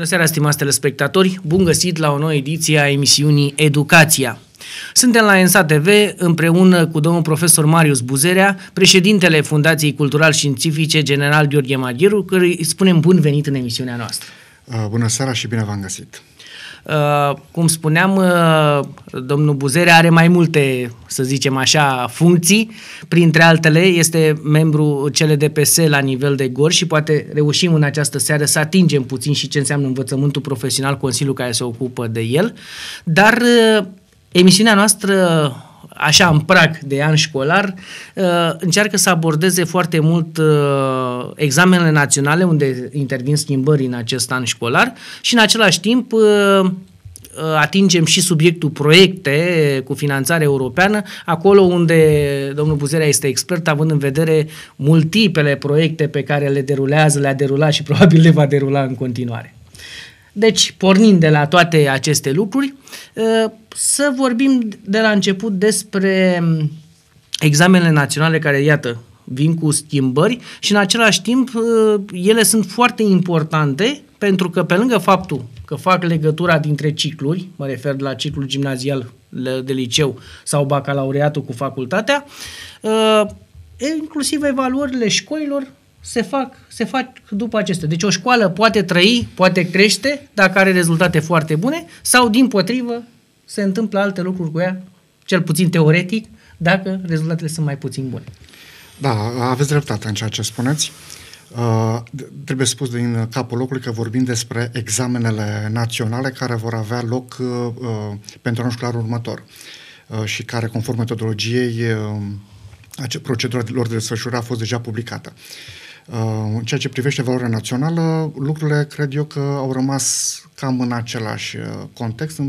Bună seara, stimați telespectatori! Bun găsit la o nouă ediție a emisiunii Educația. Suntem la ENSA TV împreună cu domnul profesor Marius Buzerea, președintele Fundației Cultural Științifice General Gheorghe Maghiru, cărui îi spunem bun venit în emisiunea noastră. Uh, bună seara și bine v-am găsit! Uh, cum spuneam, uh, domnul Buzere are mai multe, să zicem așa, funcții. Printre altele, este membru CLDPS la nivel de GOR și poate reușim în această seară să atingem puțin și ce înseamnă învățământul profesional, Consiliul care se ocupă de el. Dar uh, emisiunea noastră așa în prag de an școlar, încearcă să abordeze foarte mult examenele naționale unde intervin schimbări în acest an școlar și în același timp atingem și subiectul proiecte cu finanțare europeană, acolo unde domnul Buzerea este expert, având în vedere multiple proiecte pe care le derulează, le-a derulat și probabil le va derula în continuare. Deci, pornind de la toate aceste lucruri, să vorbim de la început despre examenele naționale care, iată, vin cu schimbări și în același timp ele sunt foarte importante pentru că pe lângă faptul că fac legătura dintre cicluri, mă refer la ciclul gimnazial de liceu sau bacalaureatul cu facultatea, inclusiv evaluările școlilor se fac, se fac după acestea. Deci o școală poate trăi, poate crește dacă are rezultate foarte bune sau din potrivă se întâmplă alte lucruri cu ea, cel puțin teoretic, dacă rezultatele sunt mai puțin bune. Da, aveți dreptate în ceea ce spuneți. Uh, trebuie spus din capul locului că vorbim despre examenele naționale care vor avea loc uh, uh pentru anul școlar următor uh, și care, conform metodologiei, uh, procedura lor de desfășurare a fost deja publicată. Uh, în ceea ce privește valoarea națională, lucrurile cred eu că au rămas cam în același uh, context,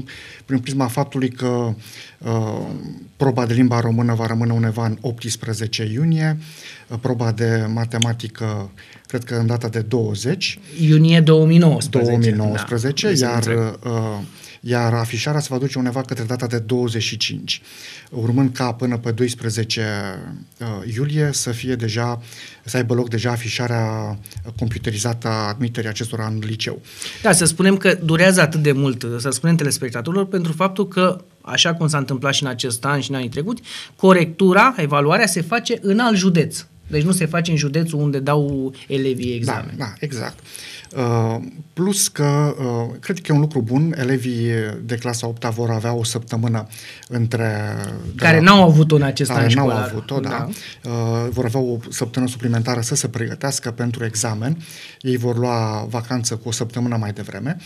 prin prisma faptului că uh, proba de limba română va rămâne undeva în 18 iunie, uh, proba de matematică cred că în data de 20. Iunie 2019. 2019, da, iar uh, iar afișarea se va duce undeva către data de 25, urmând ca până pe 12 uh, iulie să fie deja, să aibă loc deja afișarea computerizată a admiterii acestora în liceu. Da, să spunem că durează atât de mult, să spunem telespectatorilor, pentru faptul că așa cum s-a întâmplat și în acest an și în anii trecuți, corectura, evaluarea se face în alt județ. Deci nu se face în județul unde dau elevii examen. Da, da exact. Uh, plus că, uh, cred că e un lucru bun, elevii de clasa 8 vor avea o săptămână între... Care la, n-au avut-o în acest care an n-au avut-o, da. da. Uh, vor avea o săptămână suplimentară să se pregătească pentru examen. Ei vor lua vacanță cu o săptămână mai devreme,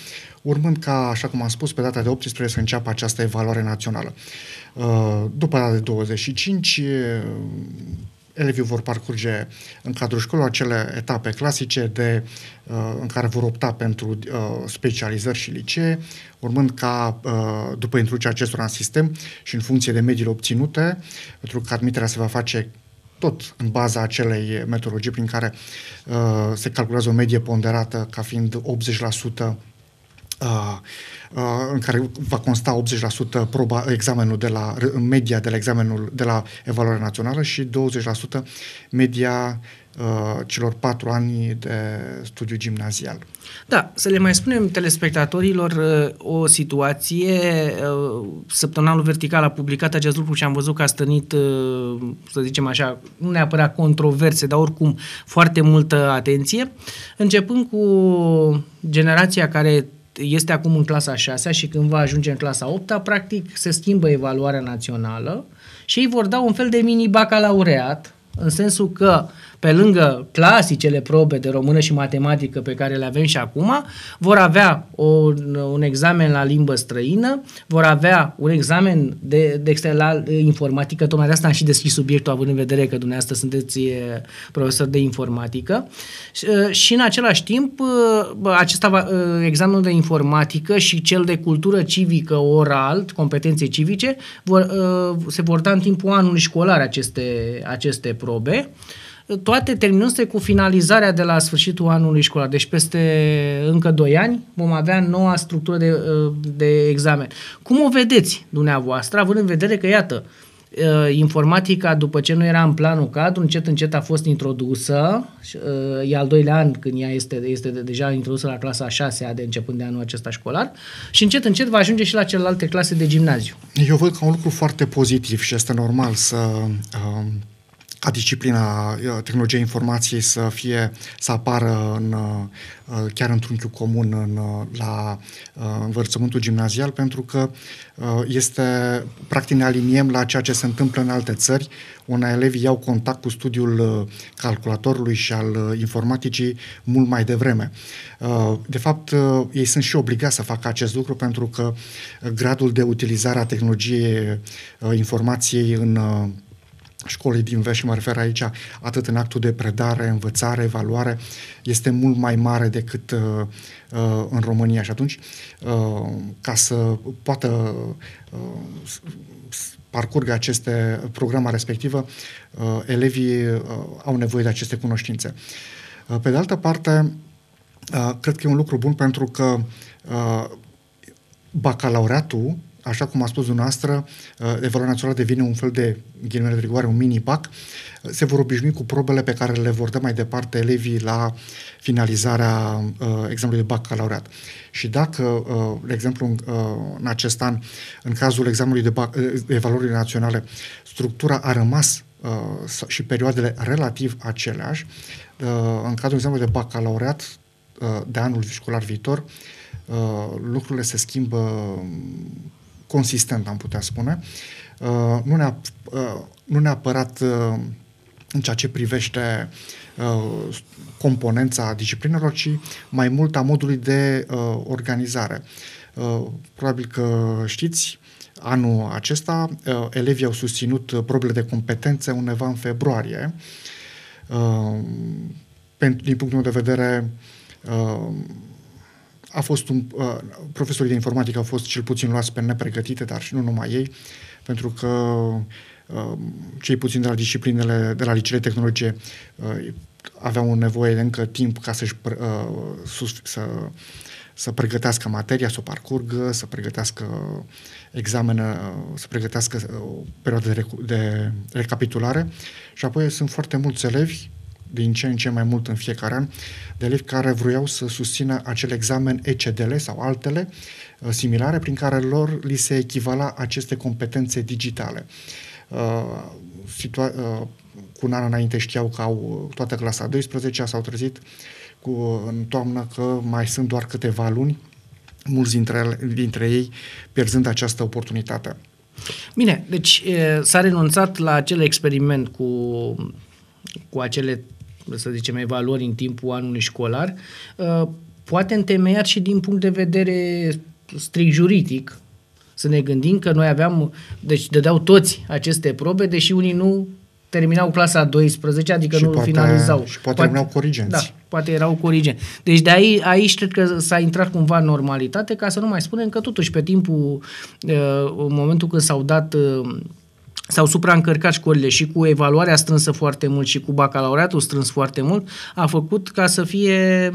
urmând ca, așa cum am spus, pe data de 18 să înceapă această evaluare națională. Uh, după data de 25, elevii vor parcurge în cadrul școlii acele etape clasice de, uh, în care vor opta pentru uh, specializări și licee, urmând ca, uh, după introducerea acestora în sistem și în funcție de mediile obținute, pentru că admiterea se va face tot în baza acelei metodologii prin care uh, se calculează o medie ponderată ca fiind 80% Uh, uh, în care va consta 80% proba, examenul de la media de la examenul de la evaluarea națională și 20% media uh, celor patru ani de studiu gimnazial. Da, să le mai spunem telespectatorilor uh, o situație. Uh, săptămânalul Vertical a publicat acest lucru și am văzut că a stănit, uh, să zicem așa, nu neapărat controverse, dar oricum foarte multă atenție, începând cu generația care este acum în clasa 6 și când va ajunge în clasa 8 practic se schimbă evaluarea națională și ei vor da un fel de mini-bacalaureat, în sensul că pe lângă clasicele probe de română și matematică pe care le avem și acum, vor avea o, un examen la limbă străină, vor avea un examen de, de la informatică, tocmai de asta am și deschis subiectul, având în vedere că dumneavoastră sunteți profesor de informatică. Și, și în același timp acesta va, examenul de informatică și cel de cultură civică oral, competențe civice, vor, se vor da în timpul anului școlar aceste, aceste probe toate terminându-se cu finalizarea de la sfârșitul anului școlar. Deci peste încă 2 ani vom avea noua structură de, de examen. Cum o vedeți dumneavoastră, având în vedere că, iată, uh, informatica, după ce nu era în planul cadru, încet, încet a fost introdusă. Uh, e al doilea an când ea este, este deja introdusă la clasa a șasea de începând de anul acesta școlar și încet, încet va ajunge și la celelalte clase de gimnaziu. Eu văd ca un lucru foarte pozitiv și este normal să uh, ca disciplina uh, tehnologiei informației să fie, să apară în, uh, chiar într-un trunchiul comun în, uh, la învățământul gimnazial, pentru că este, practic ne aliniem la ceea ce se întâmplă în alte țări, unde elevii iau contact cu studiul calculatorului și al informaticii mult mai devreme. De fapt, ei sunt și obligați să facă acest lucru pentru că gradul de utilizare a tehnologiei informației în școlii din vest și mă refer aici atât în actul de predare, învățare, evaluare, este mult mai mare decât uh, uh, în România și atunci uh, ca să poată uh, parcurgă aceste programa respectivă, uh, elevii uh, au nevoie de aceste cunoștințe. Uh, pe de altă parte, uh, cred că e un lucru bun pentru că uh, bacalaureatul așa cum a spus dumneavoastră, uh, evaluarea națională devine un fel de, ghilimele de rigoare, un mini-bac, uh, se vor obișnui cu probele pe care le vor da mai departe elevii la finalizarea uh, examenului de bacalaureat. Și dacă, uh, de exemplu, în, uh, în acest an, în cazul examenului de, bac, uh, evaluării naționale, structura a rămas uh, și perioadele relativ aceleași, uh, în cazul examenului de bacalaureat uh, de anul școlar viitor, uh, lucrurile se schimbă consistent, am putea spune. Uh, nu, ne-a, uh, nu neapărat uh, în ceea ce privește uh, componența disciplinelor, ci mai mult a modului de uh, organizare. Uh, probabil că știți, anul acesta uh, elevii au susținut uh, probele de competențe undeva în februarie. Uh, pentru, din punctul meu de vedere, uh, a fost un, uh, profesorii de informatică au fost cel puțin luați pe nepregătite, dar și nu numai ei, pentru că uh, cei puțini de la disciplinele, de la liceele tehnologice uh, aveau nevoie de încă timp ca să-și uh, sus, să, să pregătească materia, să o parcurgă, să pregătească examene, uh, să pregătească uh, o perioadă de, recu- de recapitulare. Și apoi sunt foarte mulți elevi din ce în ce mai mult în fiecare an, de elevi care vroiau să susțină acel examen ECDL sau altele uh, similare, prin care lor li se echivala aceste competențe digitale. Uh, situa- uh, cu un an înainte știau că au toată clasa 12 s-au trezit cu, în toamnă că mai sunt doar câteva luni, mulți dintre, dintre ei pierzând această oportunitate. Bine, deci s-a renunțat la acel experiment cu, cu acele să zicem, evaluări în timpul anului școlar, uh, poate întemeiat și din punct de vedere strict juridic, să ne gândim că noi aveam, deci dădeau toți aceste probe, deși unii nu terminau clasa 12, adică și nu poate, finalizau. Și poate, poate erau corigenți. Da, poate erau corigenți. Deci de aici, aici cred că s-a intrat cumva în normalitate, ca să nu mai spunem că totuși pe timpul, uh, în momentul când s-au dat uh, s-au supraîncărcat școlile și cu evaluarea strânsă foarte mult și cu bacalaureatul strâns foarte mult, a făcut ca să fie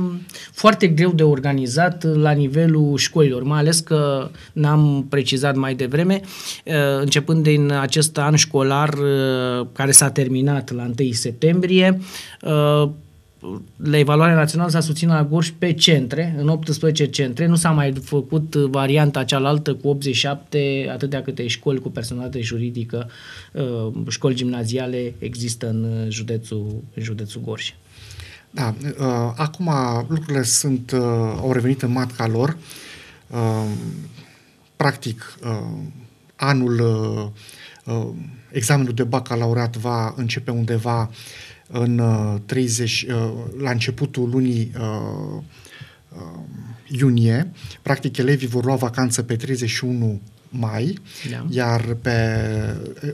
foarte greu de organizat la nivelul școlilor, mai ales că n-am precizat mai devreme, uh, începând din acest an școlar uh, care s-a terminat la 1 septembrie, uh, la evaluarea națională s-a susținut la Gorj pe centre, în 18 centre. Nu s-a mai făcut varianta cealaltă cu 87, atâtea câte școli cu personalitate juridică, uh, școli gimnaziale există în județul, în județul Gorj. Da, uh, acum lucrurile sunt, uh, au revenit în matca lor. Practic, anul, examenul de bacalaureat va începe undeva în 30, uh, uh, la începutul lunii uh, iunie. Practic, elevii vor lua vacanță pe 31 mai, da. iar pe,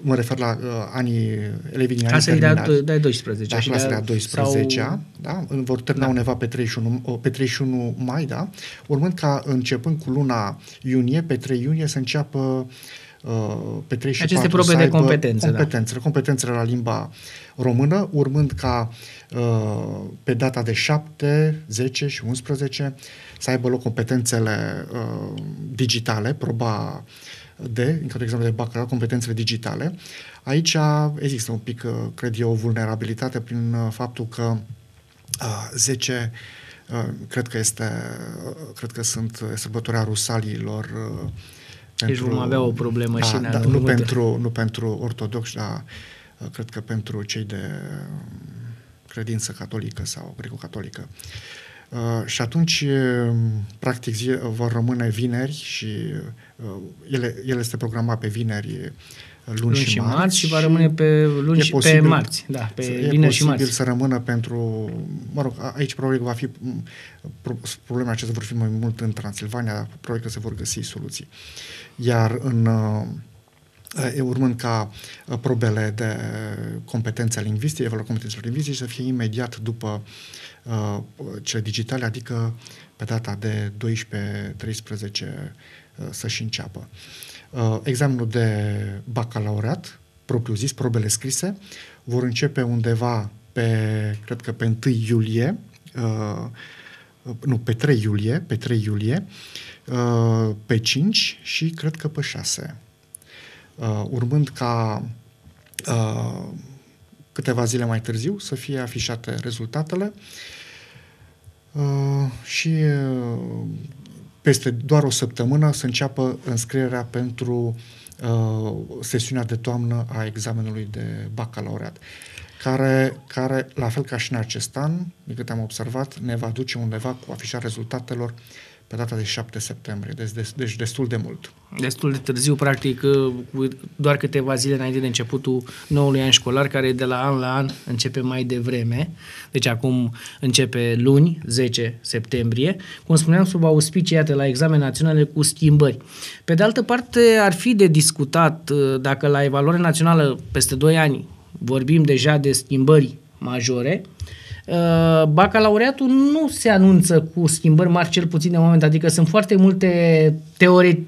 mă refer la uh, anii, elevii din anii terminali. de, de 12. Da, clasele a 12 sau... da, vor termina da. undeva pe 31, pe 31 mai, da, urmând ca începând cu luna iunie, pe 3 iunie, să înceapă uh, pe 34 Aceste probe de competențe, competențe, da. competențele la limba română, urmând ca uh, pe data de 7, 10 și 11 să aibă loc competențele uh, digitale, proba D, în cadrul examenului de bacalaureat, competențele digitale. Aici există un pic, cred eu, o vulnerabilitate prin faptul că 10 cred că este, cred că sunt sărbătoarea rusalilor pentru, deci vom avea o problemă da, și în da, nu pentru, nu pentru ortodoxi, dar cred că pentru cei de credință catolică sau greco-catolică. Uh, și atunci, uh, practic, zi, vor rămâne vineri și uh, ele, ele este programat pe vineri, luni, luni și, și marți, marți și va rămâne pe luni și posibil, pe marți, da, pe e vineri și marți. să rămână pentru, mă rog, aici probabil va fi, problemele acestea vor fi mai mult în Transilvania, probabil că se vor găsi soluții. Iar în urmând ca probele de competențe lingvistice, evaluarea competențelor lingvistice să fie imediat după uh, cele digitale, adică pe data de 12-13 uh, să-și înceapă. Uh, examenul de bacalaureat, propriu zis, probele scrise, vor începe undeva pe, cred că pe 1 iulie, uh, nu, pe 3 iulie, pe 3 iulie, uh, pe 5 și cred că pe 6 uh, urmând ca uh, câteva zile mai târziu să fie afișate rezultatele uh, și uh, peste doar o săptămână să înceapă înscrierea pentru uh, sesiunea de toamnă a examenului de bacalaureat, care, care, la fel ca și în acest an, de câte am observat, ne va duce undeva cu afișarea rezultatelor pe data de 7 septembrie, deci, deci destul de mult. Destul de târziu, practic, uh, doar câteva zile înainte de începutul noului an școlar, care de la an la an începe mai devreme. Deci acum începe luni, 10 septembrie. Cum spuneam, sub auspicie, iată, la examen naționale cu schimbări. Pe de altă parte, ar fi de discutat uh, dacă la evaluare națională peste 2 ani vorbim deja de schimbări majore, Uh, bacalaureatul nu se anunță cu schimbări mari, cel puțin de moment, adică sunt foarte multe teore-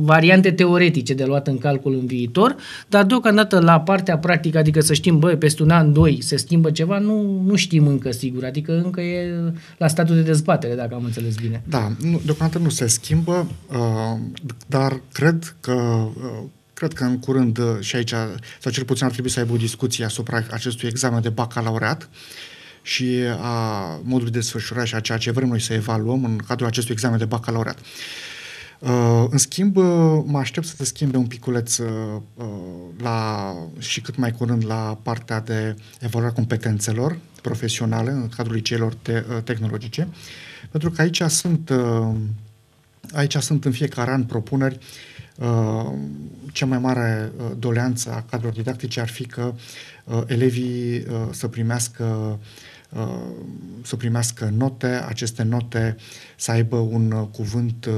variante teoretice de luat în calcul în viitor, dar deocamdată la partea practică, adică să știm, băi, peste un an, doi, se schimbă ceva, nu, nu știm încă sigur, adică încă e la statul de dezbatere, dacă am înțeles bine. Da, nu, deocamdată nu se schimbă, uh, dar cred că uh, cred că în curând și aici, sau cel puțin ar trebui să aibă o discuție asupra acestui examen de bacalaureat, și a modului de desfășurare și a ceea ce vrem noi să evaluăm în cadrul acestui examen de bacalaureat. Uh, în schimb, uh, mă aștept să se schimbe un piculeț uh, la, și cât mai curând la partea de evaluare competențelor profesionale în cadrul liceelor te, tehnologice, pentru că aici sunt, aici sunt în fiecare an propuneri cea mai mare doleanță a cadrelor didactice ar fi că elevii să primească Uh, să primească note, aceste note să aibă un uh, cuvânt uh,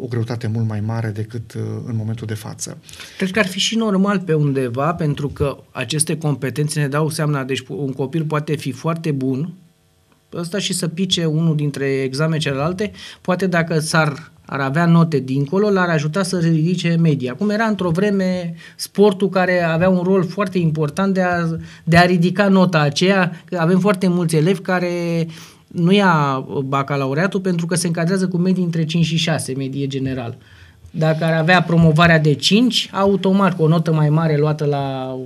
o greutate mult mai mare decât în momentul de față. Cred că ar fi și normal pe undeva, pentru că aceste competențe ne dau seama, deci un copil poate fi foarte bun, ăsta și să pice unul dintre examene celelalte, poate dacă s-ar ar avea note dincolo, l-ar ajuta să ridice media. Cum era într-o vreme sportul care avea un rol foarte important de a, de a ridica nota aceea, că avem foarte mulți elevi care nu ia bacalaureatul pentru că se încadrează cu medii între 5 și 6, medie general. Dacă ar avea promovarea de 5, automat cu o notă mai mare luată la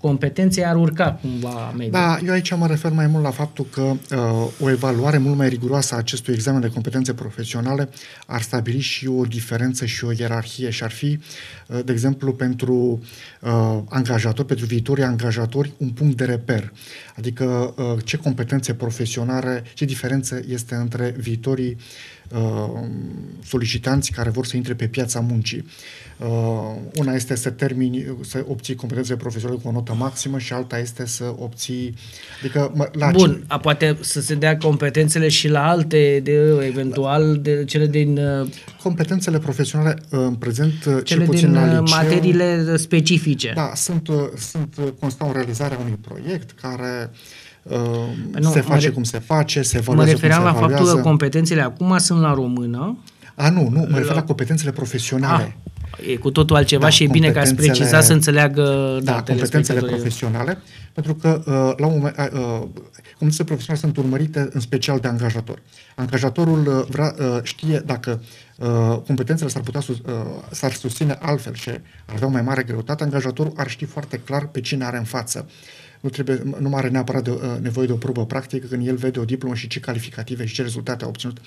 competențe ar urca cumva media. Da, eu aici mă refer mai mult la faptul că uh, o evaluare mult mai riguroasă a acestui examen de competențe profesionale ar stabili și o diferență și o ierarhie și ar fi, uh, de exemplu, pentru uh, angajatori, pentru viitorii angajatori, un punct de reper. Adică uh, ce competențe profesionale, ce diferență este între viitorii uh, Uh, solicitanți care vor să intre pe piața muncii. Uh, una este să termini, să obții competențe profesionale cu o notă maximă și alta este să obții... Adică, la Bun, a poate să se dea competențele și la alte, de, eventual, de cele din... Uh, competențele profesionale în prezent, cele cel puțin din la liceu, materiile specifice. Da, sunt, sunt constau în realizarea unui proiect care uh, Uh, nu, se face cum se face, se evaluează Mă refeream la faptul că competențele acum sunt la română. A, nu, nu, mă refer la competențele profesionale. A, e cu totul altceva da, și e bine că ați precizat să înțeleagă da, da competențele profesionale, pentru că uh, la un moment, uh, competențele profesionale sunt urmărite în special de angajator. Angajatorul vrea, știe dacă uh, competențele s-ar putea sus, uh, s-ar susține altfel și ar avea o mai mare greutate, angajatorul ar ști foarte clar pe cine are în față. Nu, trebuie, nu are neapărat de, uh, nevoie de o probă practică când el vede o diplomă și ce calificative și ce rezultate a obținut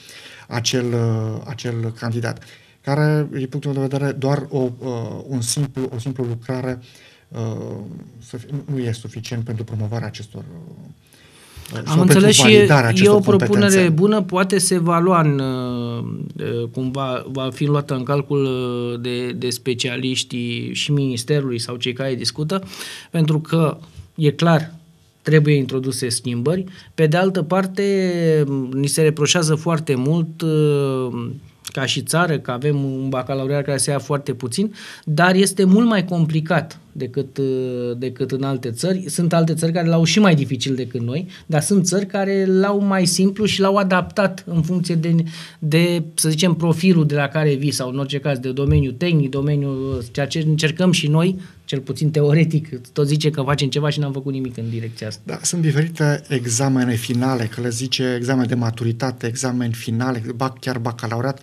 acel, uh, acel candidat. Care, din punctul meu de vedere, doar o, uh, un simplu, o simplă lucrare uh, să fie, nu e suficient pentru promovarea acestor uh, am înțeles și e o propunere bună, poate se va lua în, uh, cumva, va fi luată în calcul uh, de, de specialiștii și ministerului sau cei care discută, pentru că e clar, trebuie introduse schimbări. Pe de altă parte, ni se reproșează foarte mult uh, ca și țară, că avem un bacalaureat care se ia foarte puțin, dar este mult mai complicat decât, uh, decât în alte țări. Sunt alte țări care l-au și mai dificil decât noi, dar sunt țări care l-au mai simplu și l-au adaptat în funcție de, de, să zicem, profilul de la care vii sau în orice caz de domeniul tehnic, domeniul, ceea ce încercăm și noi, cel puțin teoretic, tot zice că facem ceva și n-am făcut nimic în direcția asta. Da, sunt diferite examene finale, că le zice examen de maturitate, examen finale, chiar bacalaureat.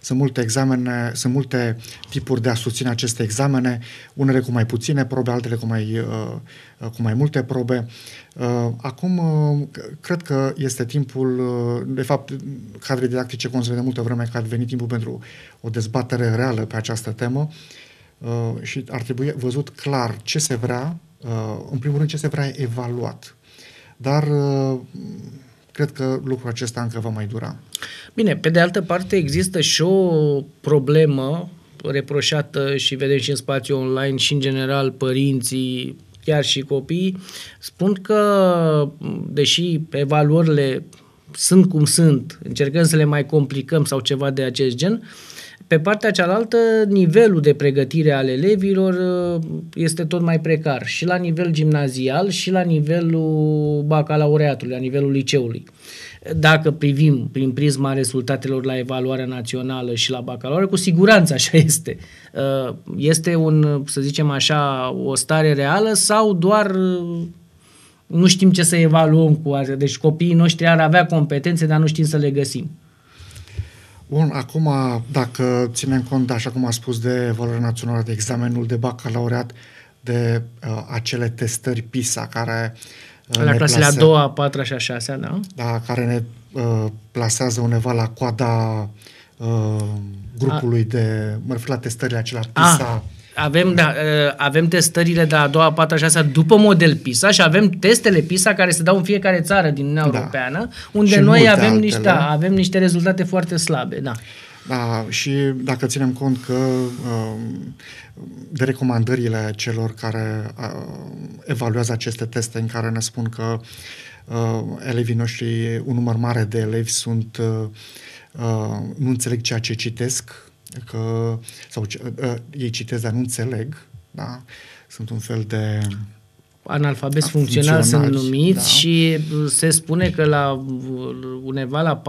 Sunt multe examene, sunt multe tipuri de a susține aceste examene, unele cu mai puține probe, altele cu mai, uh, uh, cu mai multe probe. Uh, acum, cred că este timpul, de fapt, cadrele didactice consideră de multă vreme că a venit timpul pentru o dezbatere reală pe această temă și ar trebui văzut clar ce se vrea, în primul rând ce se vrea evaluat. Dar cred că lucrul acesta încă va mai dura. Bine, pe de altă parte există și o problemă reproșată și vedem și în spațiu online și în general părinții, chiar și copiii, spun că deși evaluările sunt cum sunt, încercăm să le mai complicăm sau ceva de acest gen, pe partea cealaltă, nivelul de pregătire al elevilor uh, este tot mai precar și la nivel gimnazial și la nivelul bacalaureatului, la nivelul liceului. Dacă privim prin prisma rezultatelor la evaluarea națională și la bacalaureat, cu siguranță așa este. Uh, este un, să zicem așa, o stare reală sau doar uh, nu știm ce să evaluăm cu asta. Deci copiii noștri ar avea competențe, dar nu știm să le găsim. Bun, acum, dacă ținem cont, așa cum a spus, de valoarea națională, de examenul de bacalaureat, de uh, acele testări PISA care uh, la clasele a doua, a patra și a șasea, da? Da, care ne uh, plasează undeva la coada uh, grupului a. de, mă refer la testările acelea PISA. A avem, da, ă, avem testările de a doua, a patra, a șasea după model PISA și avem testele PISA care se dau în fiecare țară din Uniunea da. Europeană, unde și noi avem niște, da, avem niște rezultate foarte slabe. Da. Da, și dacă ținem cont că ă, de recomandările celor care ă, evaluează aceste teste în care ne spun că elevii noștri, un număr mare de elevi sunt nu înțeleg ceea ce citesc, că, sau uh, ei citesc, dar nu înțeleg, da? Sunt un fel de analfabet funcțional sunt numiți da. și se spune că la undeva la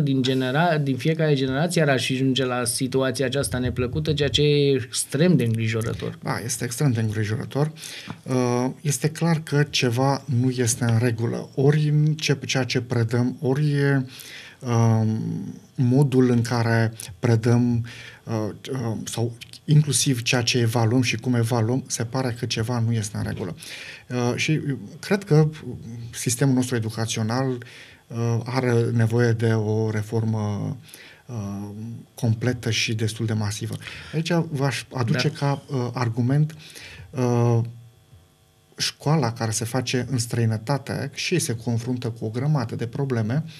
42% din, genera- din fiecare generație ar ajunge la situația aceasta neplăcută, ceea ce e extrem de îngrijorător. Da, este extrem de îngrijorător. Uh, este clar că ceva nu este în regulă. Ori ceea ce predăm, ori Um, modul în care predăm uh, uh, sau inclusiv ceea ce evaluăm și cum evaluăm, se pare că ceva nu este în regulă. Uh, și cred că sistemul nostru educațional are nevoie de o reformă completă și destul de masivă. Aici v-aș aduce da. ca argument școala care se face în străinătate și se confruntă cu o grămadă de probleme uh,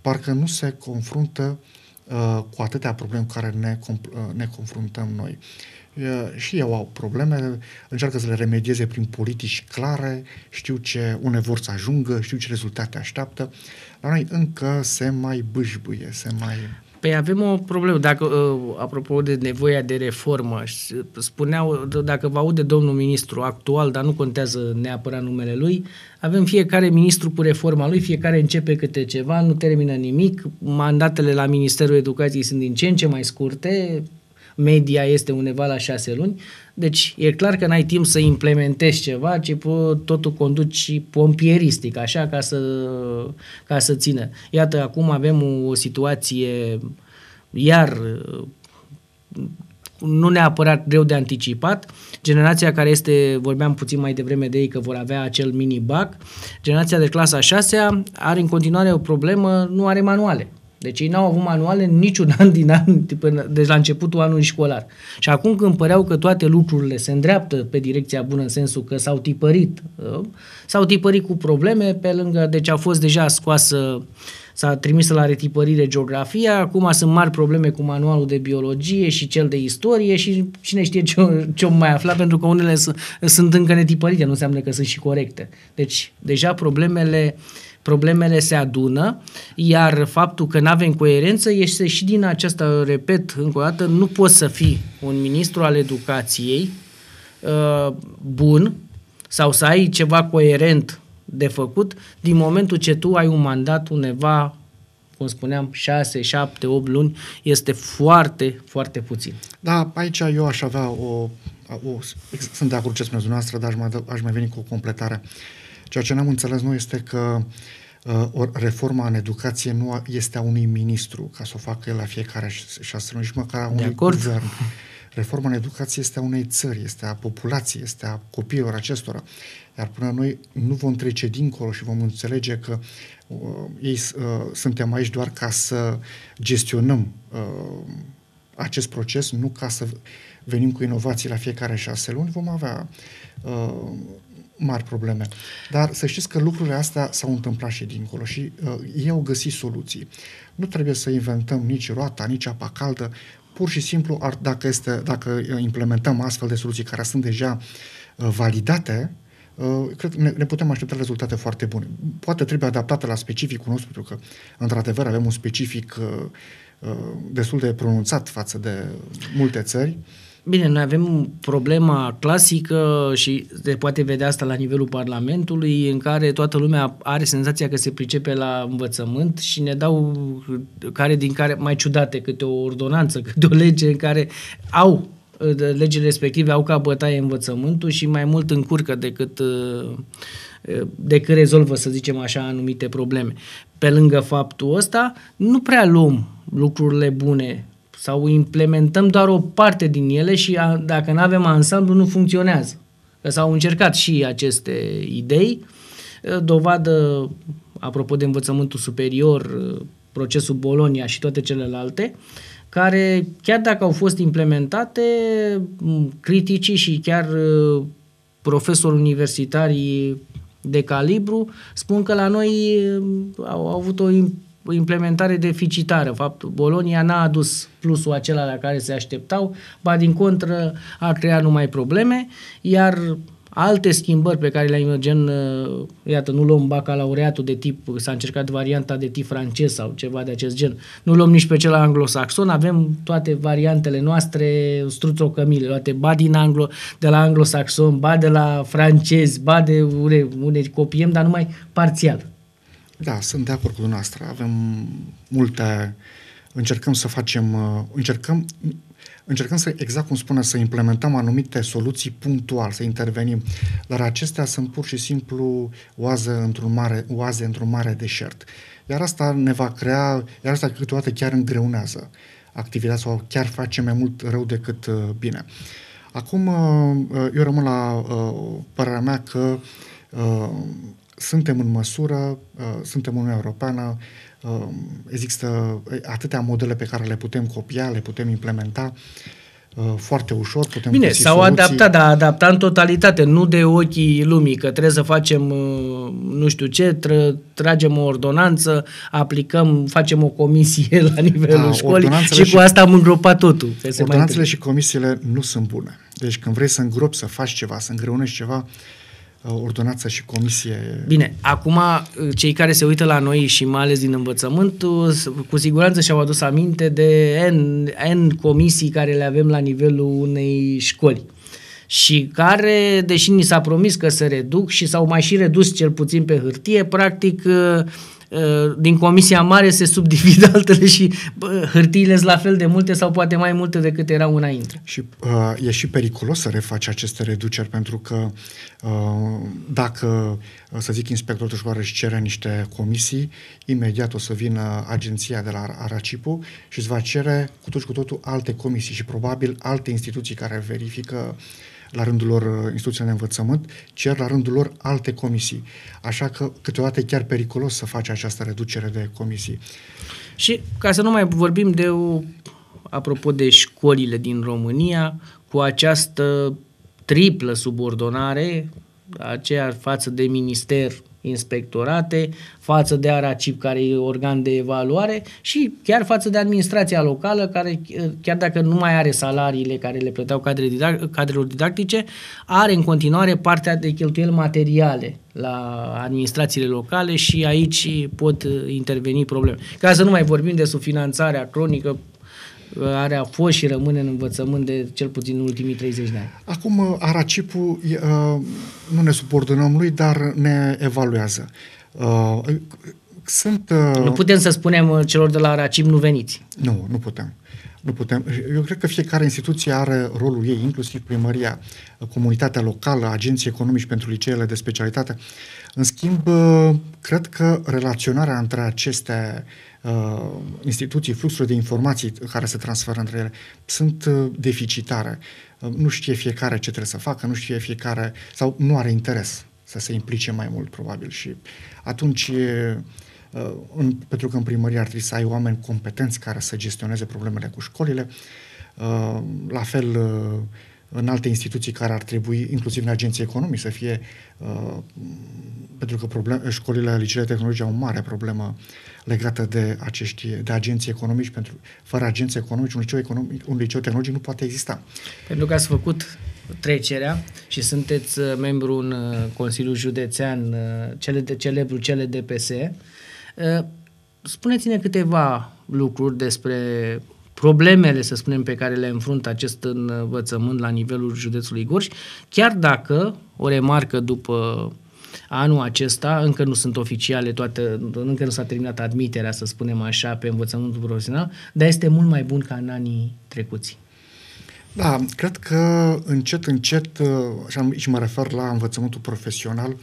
parcă nu se confruntă uh, cu atâtea probleme cu care ne, uh, ne confruntăm noi. Uh, și eu au probleme, încearcă să le remedieze prin politici clare, știu ce, une vor să ajungă, știu ce rezultate așteaptă. La noi încă se mai bâșbuie, se mai... Păi avem o problemă. Dacă, uh, apropo de nevoia de reformă, spuneau, dacă vă aude domnul ministru actual, dar nu contează neapărat numele lui, avem fiecare ministru cu reforma lui, fiecare începe câte ceva, nu termină nimic, mandatele la Ministerul Educației sunt din ce în ce mai scurte, media este undeva la șase luni, deci e clar că n-ai timp să implementezi ceva, ci totul conduci pompieristic, așa, ca să, ca să țină. Iată, acum avem o, o situație iar nu neapărat greu de anticipat. Generația care este, vorbeam puțin mai devreme de ei că vor avea acel mini-bac, generația de clasa 6 are în continuare o problemă, nu are manuale. Deci ei n-au avut manuale niciun an din an, deci la începutul anului școlar. Și acum când păreau că toate lucrurile se îndreaptă pe direcția bună în sensul că s-au tipărit, uh, s-au tipărit cu probleme pe lângă, deci a fost deja scoasă s-a trimis la retipărire geografia, acum sunt mari probleme cu manualul de biologie și cel de istorie și cine știe ce, ce mai afla, pentru că unele sunt încă netipărite, nu înseamnă că sunt și corecte. Deci, deja problemele problemele se adună, iar faptul că nu avem coerență este și din aceasta, repet încă o dată, nu poți să fii un ministru al educației uh, bun sau să ai ceva coerent de făcut din momentul ce tu ai un mandat undeva cum spuneam, 6, 7, 8 luni, este foarte, foarte puțin. Da, aici eu aș avea o... o sunt de acord ce spuneți dumneavoastră, dar aș mai, aș mai veni cu o completare. Ceea ce n-am înțeles noi este că uh, o reforma în educație nu este a unui ministru, ca să o facă el la fiecare șase luni, și măcar a unui guvern. Reforma în educație este a unei țări, este a populației, este a copiilor acestora. Iar până noi nu vom trece dincolo și vom înțelege că uh, ei uh, suntem aici doar ca să gestionăm uh, acest proces, nu ca să venim cu inovații la fiecare șase luni, vom avea uh, mari probleme. Dar să știți că lucrurile astea s-au întâmplat și dincolo și uh, ei au găsit soluții. Nu trebuie să inventăm nici roata, nici apa caldă, pur și simplu, ar, dacă, este, dacă implementăm astfel de soluții care sunt deja uh, validate, uh, cred că ne, ne putem aștepta rezultate foarte bune. Poate trebuie adaptate la specificul nostru, pentru că, într-adevăr, avem un specific uh, uh, destul de pronunțat față de multe țări. Uh, Bine, noi avem problema clasică și se poate vedea asta la nivelul Parlamentului, în care toată lumea are senzația că se pricepe la învățământ și ne dau care din care mai ciudate, câte o ordonanță, câte o lege în care au legile respective au ca bătaie învățământul și mai mult încurcă decât, decât rezolvă, să zicem așa, anumite probleme. Pe lângă faptul ăsta, nu prea luăm lucrurile bune sau implementăm doar o parte din ele și a, dacă nu avem ansamblu nu funcționează. Că s-au încercat și aceste idei, dovadă, apropo de învățământul superior, procesul Bolonia și toate celelalte, care, chiar dacă au fost implementate, criticii și chiar profesori universitari de calibru spun că la noi au avut o implementare deficitară. Faptul, Bolonia n-a adus plusul acela la care se așteptau, ba din contră a creat numai probleme, iar alte schimbări pe care le-am gen, uh, iată, nu luăm bacalaureatul de tip, s-a încercat varianta de tip francez sau ceva de acest gen, nu luăm nici pe cel anglosaxon, avem toate variantele noastre struțocămile, toate ba din anglo, de la anglosaxon, ba de la francez, ba de unde, unde copiem, dar numai parțial. Da, sunt de acord cu dumneavoastră. Avem multe... Încercăm să facem... Uh, încercăm, încercăm să, exact cum spune, să implementăm anumite soluții punctual, să intervenim. Dar acestea sunt pur și simplu oaze într-un mare, oaze într-un mare deșert. Iar asta ne va crea, iar asta câteodată chiar îngreunează activitatea sau chiar face mai mult rău decât uh, bine. Acum, uh, eu rămân la părerea mea că suntem în măsură, uh, suntem Uniunea Europeană, uh, există atâtea modele pe care le putem copia, le putem implementa uh, foarte ușor, putem Bine, s-au soluții. adaptat, dar adaptat în totalitate, nu de ochii lumii, că trebuie să facem nu știu ce, tră, tragem o ordonanță, aplicăm, facem o comisie la nivelul da, școlii și, și cu asta am îngropat totul. Ordonanțele și comisiile nu sunt bune. Deci când vrei să îngropi, să faci ceva, să îngreunești ceva, Uh, ordonanță și comisie. Bine, acum uh, cei care se uită la noi și mai ales din învățământ, cu siguranță și-au adus aminte de N, N comisii care le avem la nivelul unei școli și care, deși ni s-a promis că se reduc și s-au mai și redus cel puțin pe hârtie, practic uh, uh, din comisia mare se subdivid altele și hârtiile sunt la fel de multe sau poate mai multe decât erau înainte. Și uh, e și periculos să refaci aceste reduceri pentru că uh, dacă, să zic, inspectorul școală își cere niște comisii, imediat o să vină agenția de la Aracipu și îți va cere cu tot cu totul alte comisii și probabil alte instituții care verifică uh, la rândul lor uh, instituțiile de învățământ, cer la rândul lor alte comisii. Așa că câteodată e chiar periculos să faci această reducere de comisii. Și ca să nu mai vorbim de o, apropo de școlile din România, cu această triplă subordonare, aceea față de minister inspectorate, față de ARACIP, care e organ de evaluare, și chiar față de administrația locală, care, chiar dacă nu mai are salariile care le plăteau cadre didac- cadrelor didactice, are în continuare partea de cheltuieli materiale la administrațiile locale și aici pot interveni probleme. Ca să nu mai vorbim de subfinanțarea cronică are, a fost și rămâne în învățământ de cel puțin în ultimii 30 de ani. Acum, uh, Aracipul, uh, nu ne subordonăm lui, dar ne evaluează. Uh, sunt... Nu putem să spunem celor de la Aracip nu veniți. Nu, nu putem. Nu putem. Eu cred că fiecare instituție are rolul ei, inclusiv primăria, comunitatea locală, agenții economici pentru liceele de specialitate. În schimb, cred că relaționarea între aceste uh, instituții, fluxurile de informații care se transferă între ele, sunt uh, deficitare. Uh, nu știe fiecare ce trebuie să facă, nu știe fiecare, sau nu are interes să se implice mai mult, probabil. Și atunci, uh, în, pentru că în primărie ar trebui să ai oameni competenți care să gestioneze problemele cu școlile, uh, la fel uh, în alte instituții care ar trebui, inclusiv în agenții economici, să fie, uh, pentru că problem, școlile, liceele tehnologice au o mare problemă legată de acești, de agenții economici, pentru, fără agenții economici, un liceu, economic, un liceu tehnologic nu poate exista. Pentru că ați făcut trecerea și sunteți uh, membru în uh, Consiliul Județean, uh, cele de celebru cele DPS, spuneți-ne câteva lucruri despre problemele, să spunem, pe care le înfruntă acest învățământ la nivelul județului Gorj, chiar dacă o remarcă după anul acesta, încă nu sunt oficiale toate, încă nu s-a terminat admiterea, să spunem așa, pe învățământul profesional, dar este mult mai bun ca în anii trecuți. Da, cred că încet, încet, uh, și mă refer la învățământul profesional,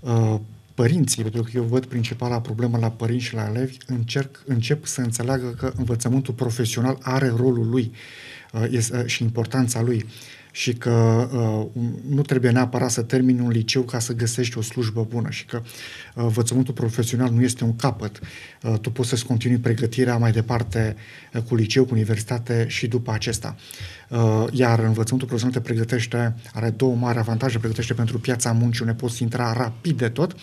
uh, părinții, pentru că eu văd principala problemă la părinți și la elevi, încerc, încep să înțeleagă că învățământul profesional are rolul lui uh, și importanța lui și că uh, nu trebuie neapărat să termini un liceu ca să găsești o slujbă bună și că uh, învățământul profesional nu este un capăt. Uh, tu poți să-ți continui pregătirea mai departe uh, cu liceu, cu universitate și după acesta. Uh, iar învățământul profesional te pregătește, are două mari avantaje, pregătește pentru piața muncii unde poți intra rapid de tot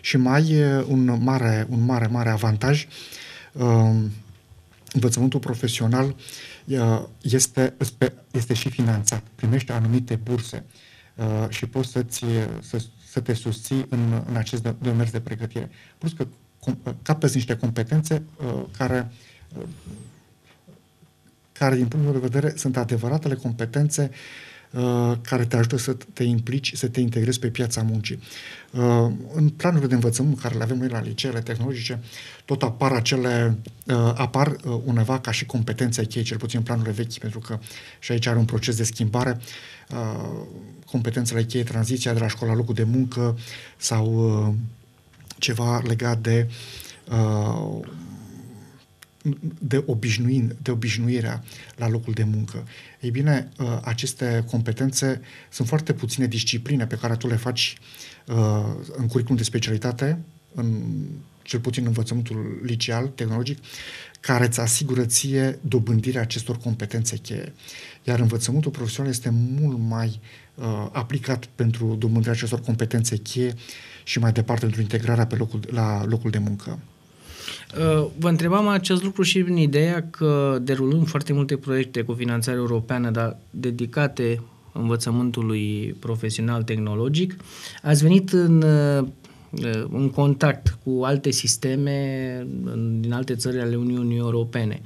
și mai e un mare, un mare, mare avantaj uh, învățământul profesional este, este și finanțat, primește anumite burse uh, și poți să-ți, să, să te susții în, în acest demers de pregătire. Plus că capezi niște competențe uh, care care, din punctul meu de vedere, sunt adevăratele competențe Uh, care te ajută să te implici, să te integrezi pe piața muncii. Uh, în planurile de învățământ care le avem noi la liceele tehnologice, tot apar acele, uh, apar undeva ca și competențe cheie, cel puțin în planurile vechi, pentru că și aici are un proces de schimbare, competențele cheie, tranziția de la școala locul de muncă sau ceva legat de de, obișnuin, de obișnuirea la locul de muncă. Ei bine, uh, aceste competențe sunt foarte puține discipline pe care tu le faci uh, în curriculum de specialitate, în cel puțin în învățământul liceal, tehnologic, care îți asigură ție dobândirea acestor competențe cheie. Iar învățământul profesional este mult mai uh, aplicat pentru dobândirea acestor competențe cheie și mai departe pentru integrarea pe locul, la locul de muncă. Uh, vă întrebam acest lucru și în ideea că derulăm foarte multe proiecte cu finanțare europeană, dar dedicate învățământului profesional tehnologic. Ați venit în, uh, în contact cu alte sisteme din alte țări ale Uniunii Europene.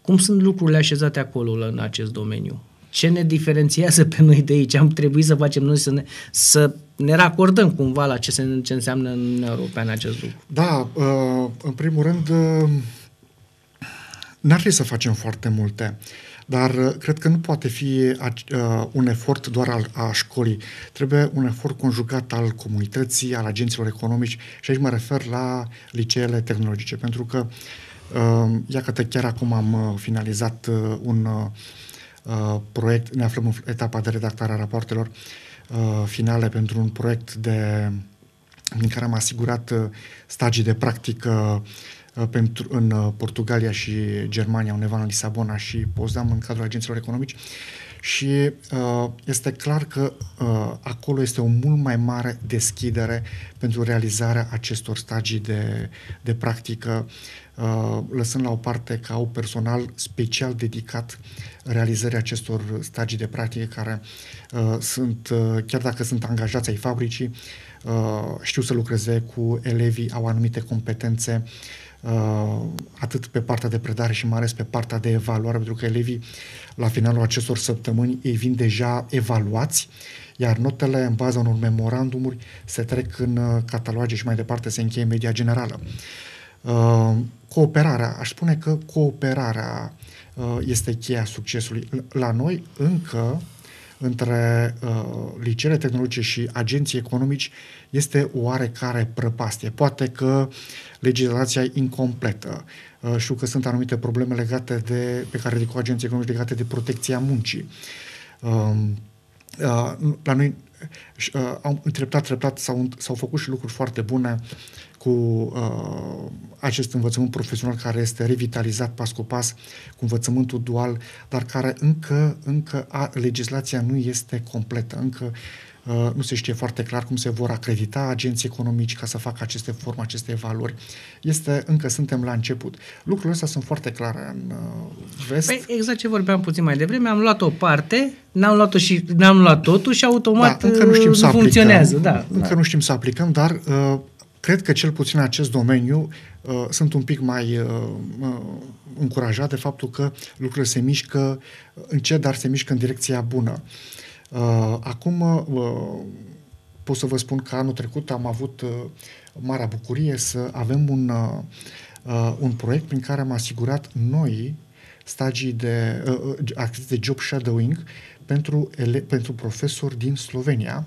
Cum sunt lucrurile așezate acolo în acest domeniu? Ce ne diferențiază pe noi de aici? Am trebuit să facem noi să ne, să ne racordăm cumva la ce, se, ce înseamnă în Uniunea Europeană acest lucru. Da, uh, în primul rând, uh, n-ar fi să facem foarte multe. Dar uh, cred că nu poate fi un efort doar al, a școlii. Trebuie un efort conjugat al comunității, al agenților economici și aici mă refer la liceele tehnologice, pentru că iată chiar acum am finalizat un Uh, proiect, ne aflăm în etapa de redactare a rapoartelor uh, finale pentru un proiect de, în care am asigurat uh, stagii de practică uh, pentru, în uh, Portugalia și Germania, undeva în Lisabona și Pozdam în cadrul agenților economici și uh, este clar că uh, acolo este o mult mai mare deschidere pentru realizarea acestor stagii de, de practică Uh, lăsând la o parte ca au personal special dedicat realizării acestor stagii de practică care uh, sunt, uh, chiar dacă sunt angajați ai fabricii, uh, știu să lucreze cu elevii, au anumite competențe uh, atât pe partea de predare și mai ales pe partea de evaluare, pentru că elevii la finalul acestor săptămâni ei vin deja evaluați iar notele în baza unor memorandumuri se trec în uh, cataloage și mai departe se încheie media generală. Uh, cooperarea, aș spune că cooperarea uh, este cheia succesului. La noi încă între uh, liceele tehnologice și agenții economici este oarecare prăpastie. Poate că legislația e incompletă. Uh, știu că sunt anumite probleme legate de, pe care ridică agenții economici legate de protecția muncii. Uh, uh, la noi uh, au treptat, treptat s-au, s-au făcut și lucruri foarte bune cu uh, acest învățământ profesional care este revitalizat pas cu pas, cu învățământul dual, dar care încă, încă a, legislația nu este completă, încă uh, nu se știe foarte clar cum se vor acredita agenții economici ca să facă aceste forme, aceste valori. Este, încă suntem la început. Lucrurile astea sunt foarte clare în uh, vest. Păi exact ce vorbeam puțin mai devreme, am luat o parte, n-am luat-o și n-am luat totul și automat da, încă nu știm uh, să funcționează. Aplicăm, da, încă da. nu știm să aplicăm, dar uh, cred că cel puțin în acest domeniu uh, sunt un pic mai uh, uh, încurajat de faptul că lucrurile se mișcă încet, dar se mișcă în direcția bună. Uh, acum uh, pot să vă spun că anul trecut am avut uh, marea bucurie să avem un, uh, uh un proiect prin care am asigurat noi stagii de, uh, uh de job shadowing pentru, ele, pentru profesori din Slovenia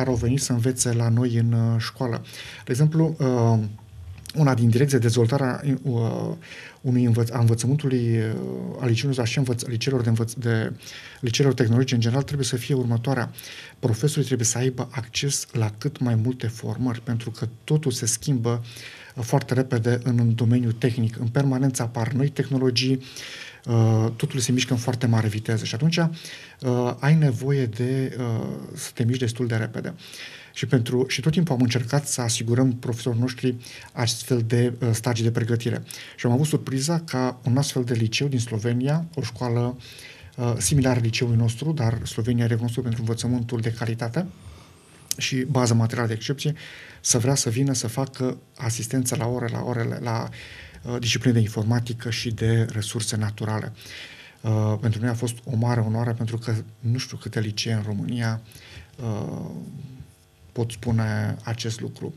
care au venit să învețe la noi în uh, școală. De exemplu, uh, una din direcții de dezvoltare a uh, unui învăț- a învățământului uh, a liceilor, dar și învăț- liceilor, de învăț- de liceilor tehnologice în general trebuie să fie următoarea. Profesorii trebuie să aibă acces la cât mai multe formări, pentru că totul se schimbă uh, foarte repede în domeniul tehnic. În permanență apar noi tehnologii, uh, Uh, totul se mișcă în foarte mare viteză și atunci uh, ai nevoie de uh, să te miști destul de repede. Și, pentru, și tot timpul am încercat să asigurăm profesorii noștri astfel de uh, stagii de pregătire. Și am avut surpriza ca un astfel de liceu din Slovenia, o școală uh, similară liceului nostru, dar Slovenia e recunoscută pentru învățământul de calitate și bază materială de excepție, să vrea să vină să facă asistență la ore, la orele, la Uh, discipline de informatică și de resurse naturale. Uh, pentru noi a fost o mare onoare pentru că nu știu câte licee în România uh, pot spune acest lucru.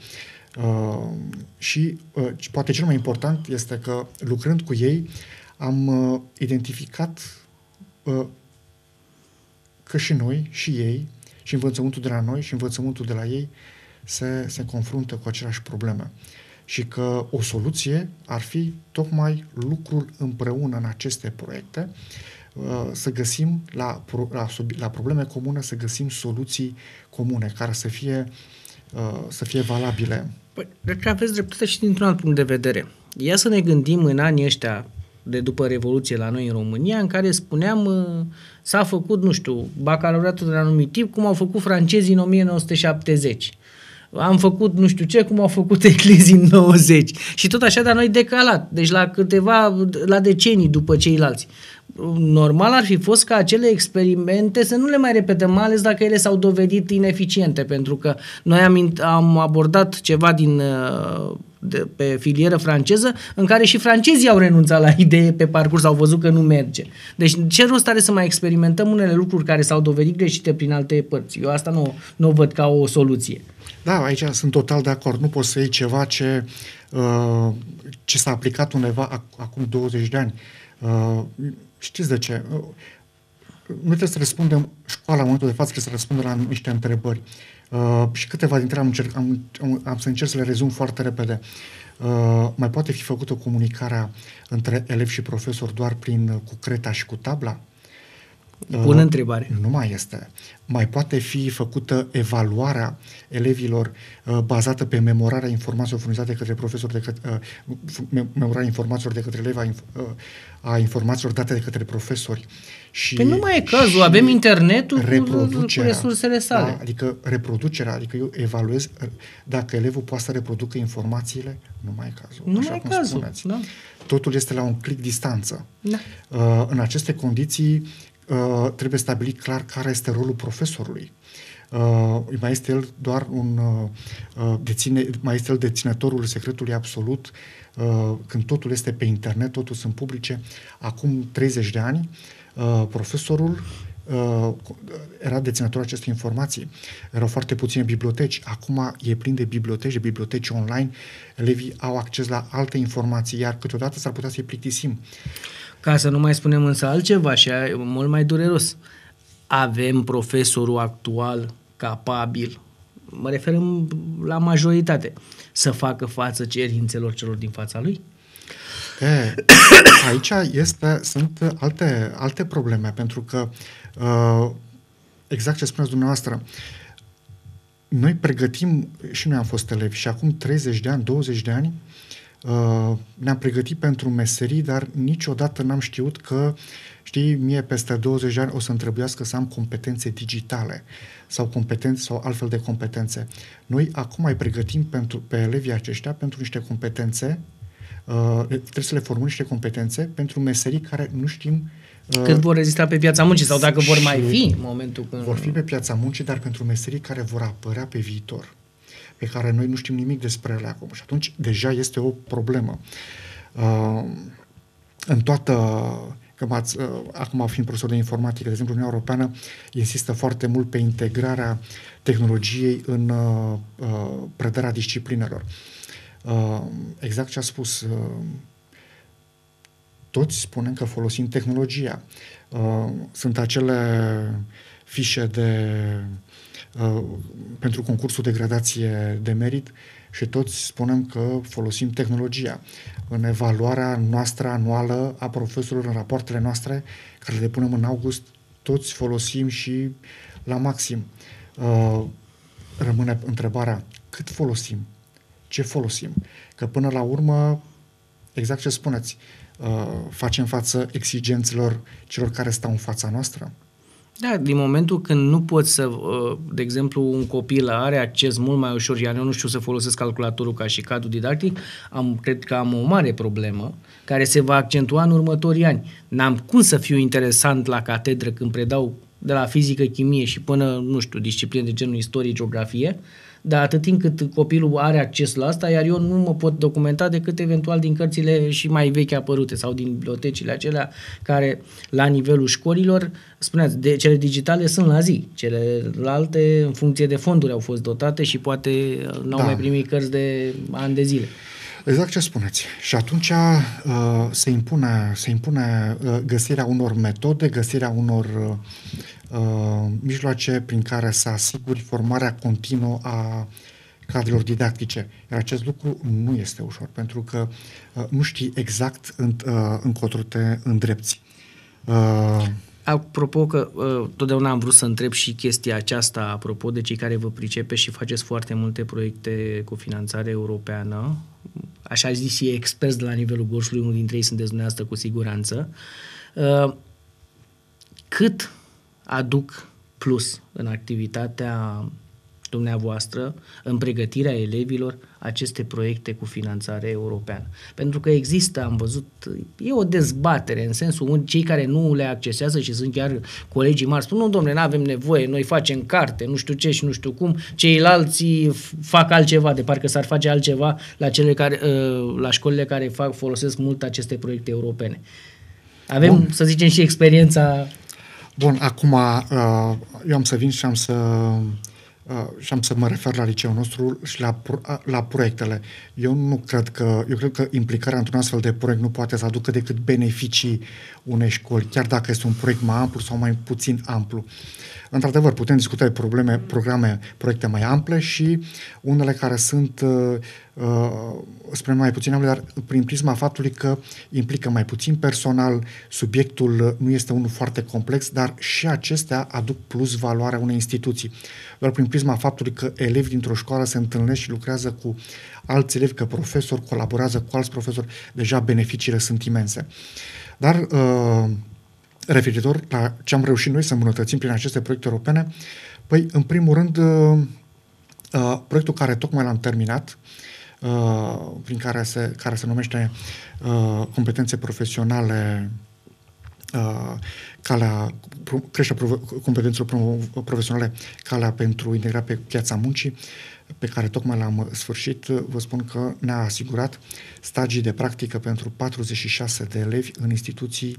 Uh, și uh, poate cel mai important este că lucrând cu ei am uh, identificat uh, că și noi, și ei, și învățământul de la noi și învățământul de la ei se, se confruntă cu aceleași probleme. Uh, și că o soluție ar fi tocmai lucrul împreună în aceste proiecte, uh, să găsim la, la, la probleme comune, să găsim soluții comune care să fie, uh, să fie valabile. Păi, cred că aveți dreptate și dintr-un alt punct de vedere. Ia să ne gândim în anii ăștia de după Revoluție la noi în România, în care spuneam uh, s-a făcut, nu știu, bacalaureatul de anumit tip, cum au făcut francezii în 1970 am făcut nu știu ce, cum au făcut eclezii în 90. Și tot așa, dar noi decalat. Deci la câteva, la decenii după ceilalți. normal ar fi fost ca acele experimente să nu le mai repetăm, mai ales dacă ele s-au dovedit ineficiente, pentru că noi am, am abordat ceva din uh, de, pe filieră franceză, în care și francezii au renunțat la idee pe parcurs, au văzut că nu merge. Deci ce rost are să mai experimentăm unele lucruri care s-au dovedit greșite prin alte părți? Eu asta nu, nu o văd ca o soluție. Da, aici sunt total de acord. Nu poți să iei ceva ce, uh, ce s-a aplicat undeva ac- acum 20 de ani. Uh, știți de ce? Uh, nu trebuie să răspundem, școala în momentul de față trebuie să răspundă la niște întrebări. Uh, și câteva dintre ele am, încerc, am, am, am să încerc să le rezum foarte repede. Uh, mai poate fi făcută comunicarea între elevi și profesor doar prin uh, cu creta și cu tabla? Bună uh, întrebare. Nu mai este. Mai poate fi făcută evaluarea elevilor uh, bazată pe memorarea informațiilor furnizate de către profesor, de către, uh, memorarea informațiilor de către elevi, a, uh, a informațiilor date de către profesori. Și, păi nu mai e cazul, avem internetul cu, cu resursele sale. Da, adică reproducerea, adică eu evaluez dacă elevul poate să reproducă informațiile, nu mai e cazul. Nu mai e cazul, da. Totul este la un click distanță. Da. Uh, în aceste condiții, uh, trebuie stabilit clar care este rolul profesorului. Uh, mai este el doar un uh, uh, deține, mai este el deținătorul secretului absolut uh, când totul este pe internet, totul sunt publice. Acum 30 de ani, uh, profesorul uh, era deținătorul acestei informații. Erau foarte puține biblioteci. Acum e plin de biblioteci, de biblioteci online. Elevii au acces la alte informații, iar câteodată s-ar putea să-i plictisim. Ca să nu mai spunem însă altceva și e mult mai dureros. Avem profesorul actual capabil, mă refer la majoritate, să facă față cerințelor celor din fața lui? E, aici este, sunt alte, alte probleme, pentru că uh, exact ce spuneți dumneavoastră, noi pregătim, și noi am fost elevi, și acum 30 de ani, 20 de ani, Uh, ne-am pregătit pentru meserii, dar niciodată n-am știut că, știi, mie peste 20 de ani o să-mi trebuiască să am competențe digitale sau competențe sau altfel de competențe. Noi acum mai pregătim pentru, pe elevii aceștia pentru niște competențe, uh, trebuie să le formăm niște competențe pentru meserii care nu știm uh, cât vor rezista pe piața muncii sau dacă vor mai fi în momentul când... Vor fi pe piața muncii, dar pentru meserii care vor apărea pe viitor pe care noi nu știm nimic despre ele acum. Și atunci deja este o problemă. Uh, în toată că m-ați, uh, acum fiind profesor de informatică, de exemplu, Uniunea Europeană insistă foarte mult pe integrarea tehnologiei în uh, uh, predarea disciplinelor. Uh, exact ce a spus, uh, toți spunem că folosim tehnologia. Uh, sunt acele fișe de Uh, pentru concursul de gradație de merit și toți spunem că folosim tehnologia. În evaluarea noastră anuală a profesorilor, în rapoartele noastre, care le depunem în august, toți folosim și la maxim. Uh, rămâne întrebarea, cât folosim? Ce folosim? Că până la urmă, exact ce spuneți, uh, facem față exigențelor celor care stau în fața noastră? Da, din momentul când nu poți să, uh, de exemplu, un copil are acces mult mai ușor, iar eu nu știu să folosesc calculatorul ca și cadru didactic, am, cred că am o mare problemă care se va accentua în următorii ani. N-am cum să fiu interesant la catedră când predau de la fizică, chimie și până, nu știu, discipline de genul istorie, geografie, dar atât timp cât copilul are acces la asta, iar eu nu mă pot documenta decât eventual din cărțile și mai vechi apărute sau din bibliotecile acelea care la nivelul școlilor, spuneați, de, cele digitale sunt la zi, celelalte în funcție de fonduri au fost dotate și poate n-au da. mai primit cărți de ani de zile. Exact ce spuneți. Și atunci uh, se impune, se impune uh, găsirea unor metode, găsirea unor uh, uh, mijloace prin care să asiguri formarea continuă a cadrelor didactice. Iar acest lucru nu este ușor, pentru că uh, nu știi exact în, uh, încotro te îndrepți. Uh, Apropo că uh, totdeauna am vrut să întreb și chestia aceasta, apropo de cei care vă pricepe și faceți foarte multe proiecte cu finanțare europeană, așa zis și experți de la nivelul Gorjului, unul dintre ei sunteți dumneavoastră cu siguranță, uh, cât aduc plus în activitatea dumneavoastră în pregătirea elevilor aceste proiecte cu finanțare europeană. Pentru că există, am văzut, e o dezbatere în sensul cei care nu le accesează și sunt chiar colegii mari spun, nu domnule, nu avem nevoie, noi facem carte, nu știu ce și nu știu cum, ceilalți fac altceva, de parcă s-ar face altceva la, cele care, ă, la școlile care fac, folosesc mult aceste proiecte europene. Avem, Bun. să zicem, și experiența Bun, acum uh, eu am să vin și am să Uh, și am să mă refer la liceul nostru și la, la proiectele. Eu nu cred că, eu cred că implicarea într-un astfel de proiect nu poate să aducă decât beneficii unei școli, chiar dacă este un proiect mai amplu sau mai puțin amplu. Într-adevăr, putem discuta de probleme, programe, proiecte mai ample și unele care sunt uh, uh, spre mai puțin ample, dar prin prisma faptului că implică mai puțin personal, subiectul nu este unul foarte complex, dar și acestea aduc plus valoarea unei instituții. Doar prin prisma faptului că elevi dintr-o școală se întâlnesc și lucrează cu alți elevi, că profesor colaborează cu alți profesori, deja beneficiile sunt imense. Dar uh, referitor la ce am reușit noi să îmbunătățim prin aceste proiecte europene, păi, în primul rând, uh, uh, proiectul care tocmai l-am terminat, uh, prin care se, care se numește uh, competențe profesionale uh, calea, creșterea competențelor profesionale, calea pentru integrarea pe piața muncii, pe care tocmai l-am sfârșit, vă spun că ne-a asigurat stagii de practică pentru 46 de elevi în instituții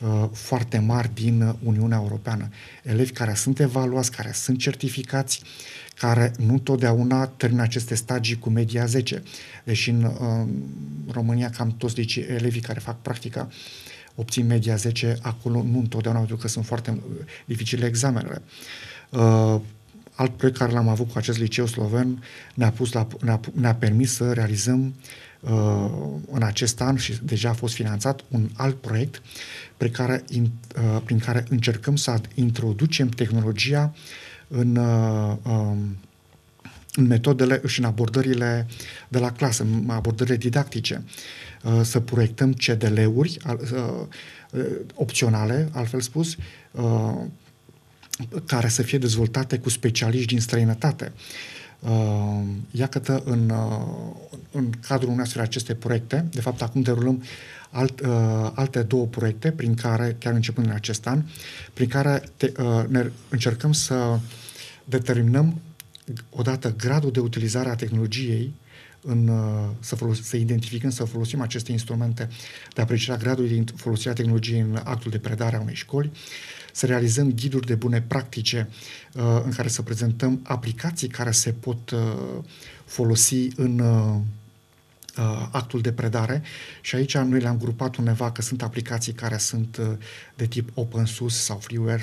uh, foarte mari din Uniunea Europeană. Elevi care sunt evaluați, care sunt certificați, care nu totdeauna termină aceste stagii cu media 10. Deși în uh, România cam toți deci, elevii care fac practica obțin media 10, acolo nu întotdeauna, pentru că sunt foarte uh, dificile examenele. Uh, alt proiect care l-am avut cu acest liceu sloven ne-a, pus la, ne-a, ne-a permis să realizăm uh, în acest an și deja a fost finanțat un alt proiect prin care, in, uh, prin care încercăm să introducem tehnologia în, uh, um, în metodele și în abordările de la clasă, în abordările didactice. Uh, să proiectăm CDL-uri uh, uh, opționale, altfel spus, uh, care să fie dezvoltate cu specialiști din străinătate. Uh, iată în, uh, în cadrul unei astfel aceste proiecte, de fapt acum derulăm alt, uh, alte două proiecte prin care, chiar începând în acest an, prin care te, uh, ne încercăm să determinăm odată gradul de utilizare a tehnologiei în, uh, să, folos- să identificăm, să folosim aceste instrumente de apreciere a gradului de folosire a tehnologiei în actul de predare a unei școli, să realizăm ghiduri de bune practice uh, în care să prezentăm aplicații care se pot uh, folosi în uh, actul de predare. Și aici noi le-am grupat undeva că sunt aplicații care sunt de tip open source sau freeware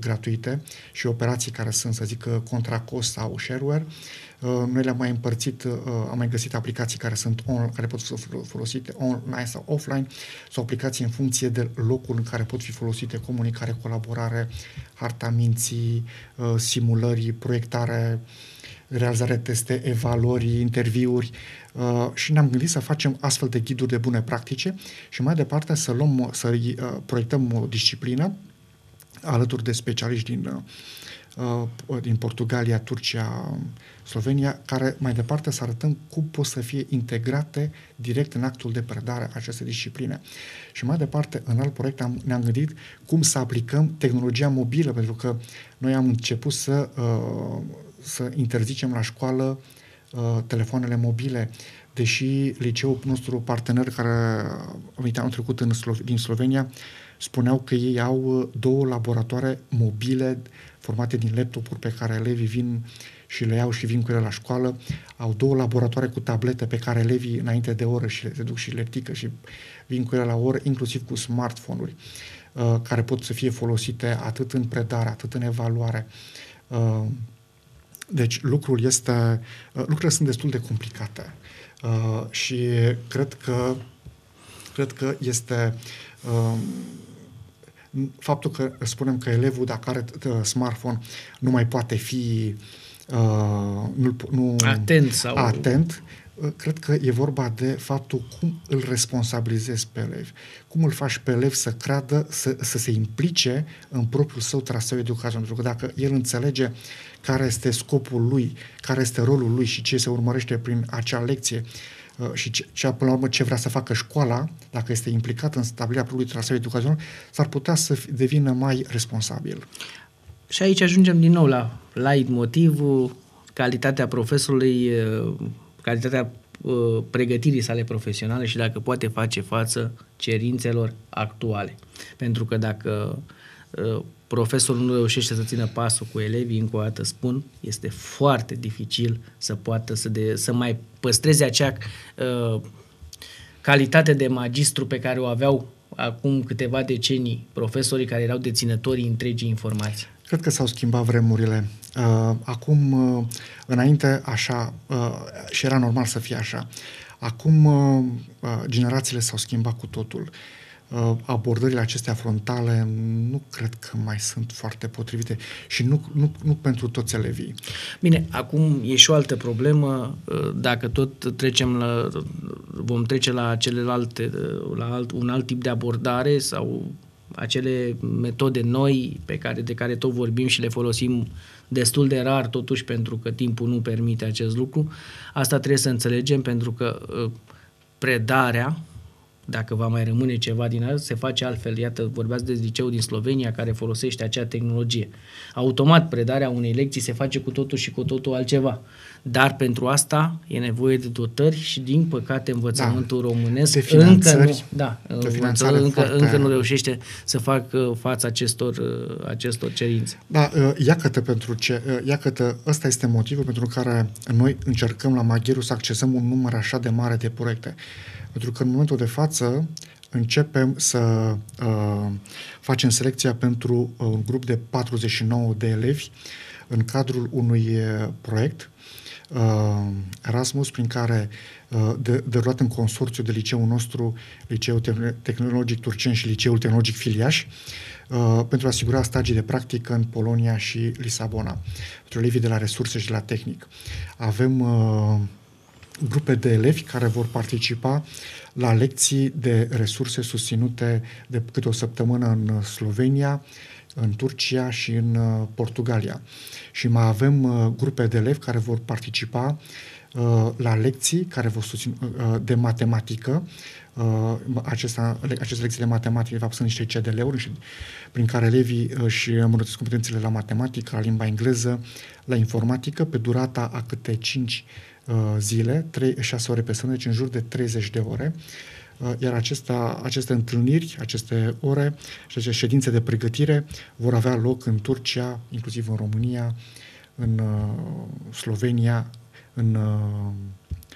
gratuite și operații care sunt, să zic, contra cost sau shareware. Uh, noi le-am mai împărțit, uh, am mai găsit aplicații care sunt on, care pot fi folosite online sau offline sau aplicații în funcție de locul în care pot fi folosite comunicare, colaborare, harta minții, uh, simulări, proiectare, realizare teste, evaluări, interviuri uh, și ne-am gândit să facem astfel de ghiduri de bune practice și mai departe să luăm, să uh, proiectăm o disciplină alături de specialiști din uh, Uh, din Portugalia, Turcia, Slovenia, care mai departe să arătăm cum pot să fie integrate direct în actul de predare aceste discipline. Și mai departe, în alt proiect am, ne-am gândit cum să aplicăm tehnologia mobilă, pentru că noi am început să, uh, să interzicem la școală uh, telefoanele mobile, deși liceul nostru partener care a venit anul trecut în Slo- din Slovenia spuneau că ei au două laboratoare mobile formate din laptopuri pe care elevii vin și le iau și vin cu ele la școală. Au două laboratoare cu tablete pe care elevii înainte de oră și le duc și le tică și vin cu ele la oră, inclusiv cu smartphone-uri uh, care pot să fie folosite atât în predare, atât în evaluare. Uh, deci lucrul este, uh, lucrurile sunt destul de complicate și cred că cred că este faptul că spunem că elevul, dacă are smartphone, nu mai poate fi uh, nu, nu, atent, sau... atent Uh, cred că e vorba de faptul cum îl responsabilizezi pe elev, cum îl faci pe elev să creadă, să, să se implice în propriul său traseu educațional. Pentru că dacă el înțelege care este scopul lui, care este rolul lui și ce se urmărește prin acea lecție, uh, și ce, ce, până la urmă ce vrea să facă școala, dacă este implicat în stabilirea propriului traseu educațional, s-ar putea să devină mai responsabil. Și aici ajungem din nou la light motivul, calitatea profesorului, uh, calitatea uh, pregătirii sale profesionale și dacă poate face față cerințelor actuale. Pentru că dacă uh, profesorul nu reușește să țină pasul cu elevii, încă o dată spun, este foarte dificil să poată să, de, să mai păstreze acea uh, calitate de magistru pe care o aveau acum câteva decenii profesorii care erau deținătorii întregii informații. Cred că s-au schimbat vremurile. Uh, acum, uh, înainte, așa, uh, și era normal să fie așa. Acum, uh, uh generațiile s-au schimbat cu totul. Uh, abordările acestea frontale nu cred că mai sunt foarte potrivite și nu, nu, nu pentru toți elevii. Bine, acum e și o altă problemă. Uh, dacă tot trecem la, vom trece la celelalte, uh, la alt, un alt tip de abordare sau acele metode noi pe care, de care tot vorbim și le folosim destul de rar totuși pentru că timpul nu permite acest lucru. Asta trebuie să înțelegem pentru că uh, predarea dacă va mai rămâne ceva din asta, se face altfel. Iată, vorbeați de liceu din Slovenia care folosește acea tehnologie. Automat, predarea unei lecții se face cu totul și cu totul altceva. Dar pentru asta e nevoie de dotări și, din păcate, învățământul da. românesc încă nu, da, încă, încă nu reușește să facă față acestor, acestor cerințe. Da, iată pentru ce, iată, ăsta este motivul pentru care noi încercăm la Magheru să accesăm un număr așa de mare de proiecte. Pentru că în momentul de față începem să uh, facem selecția pentru uh, un grup de 49 de elevi în cadrul unui uh, proiect uh, Erasmus, prin care uh, de, derulat în consorțiu de liceul nostru, Liceul Tehnologic Turcen și Liceul Tehnologic Filiaș, uh, pentru a asigura stagii de practică în Polonia și Lisabona, pentru elevii de la resurse și de la tehnic. Avem uh, grupe de elevi care vor participa la lecții de resurse susținute de câte o săptămână în Slovenia, în Turcia și în uh, Portugalia. Și mai avem uh, grupe de elevi care vor participa uh, la lecții care vor susține de matematică. Acesta, aceste lecții de matematică, de fapt, sunt niște CDL-uri și, prin care elevii își îmbunătățesc competențele la matematică, la limba engleză, la informatică, pe durata a câte 5 Uh, zile, 3, 6 ore pe săptămână, deci în jur de 30 de ore. Uh, iar acesta, aceste întâlniri, aceste ore și aceste ședințe de pregătire vor avea loc în Turcia, inclusiv în România, în uh, Slovenia, în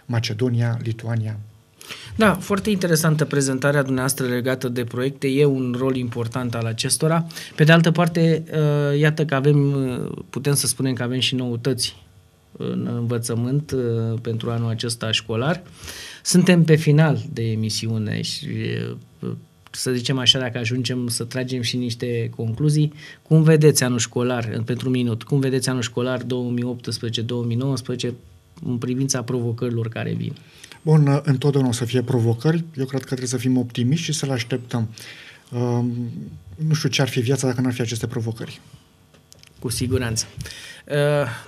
Macedonia, Lituania, da, foarte interesantă prezentarea dumneavoastră legată de proiecte. E un rol important al acestora. Pe de altă parte, iată că avem, putem să spunem că avem și noutăți în învățământ uh, pentru anul acesta școlar. Suntem pe final de emisiune și uh, să zicem așa, dacă ajungem să tragem și niște concluzii, cum vedeți anul școlar, pentru minut, cum vedeți anul școlar 2018-2019 în privința provocărilor care vin? Bun, întotdeauna o să fie provocări. Eu cred că trebuie să fim optimiști și să le așteptăm. Uh, nu știu ce ar fi viața dacă n-ar fi aceste provocări. Cu siguranță. Uh,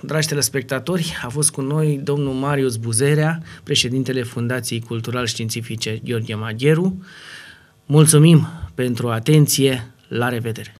dragi telespectatori, a fost cu noi domnul Marius Buzerea, președintele Fundației Cultural-Științifice Gheorghe Magheru. Mulțumim pentru atenție, la revedere!